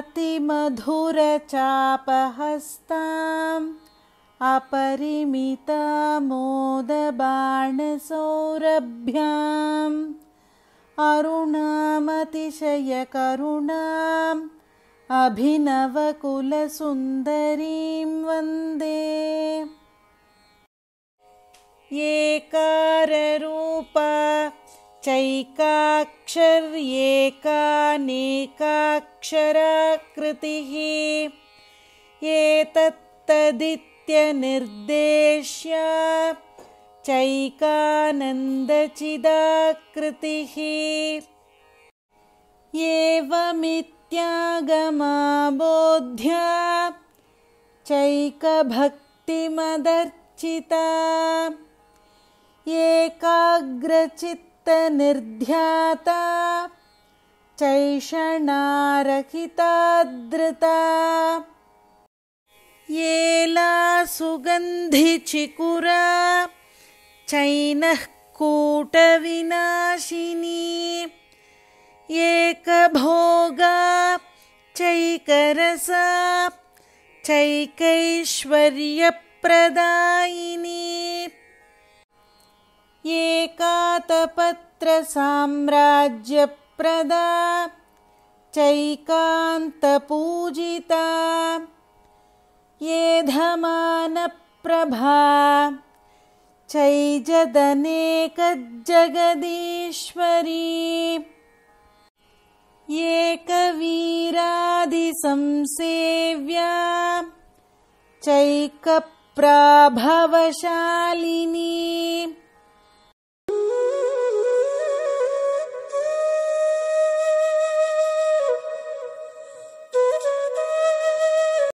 अतिमधुरचापहस्ताम् अपरिमितामोदबाणसौरभ्याम् अरुणामतिशयकरुणाम् अभिनवकुलसुन्दरीं वन्दे। एकाररूपा चैकाक्षर्येकानेकाक्षराकृतिः एतत्तदित्यनिर्देश्य चैकानन्दचिदाकृतिः। एवमित्यागमाबोध्या चैकभक्तिमदर्चिता एकाग्रचित्तनिर्ध्याता चैषणारहितादृता येला सुगन्धिचिकुरा चैनः कूटविनाशिनी। एकभोगा चैकरसा चैकैश्वर्यप्रदायिनी एकातपत्रसाम्राज्यप्रदा चैकान्तपूजिता येधमानप्रभा चैजदनेकजगदीश्वरी एकवीरादिसंसेव्या चैकप्राभवशालिनी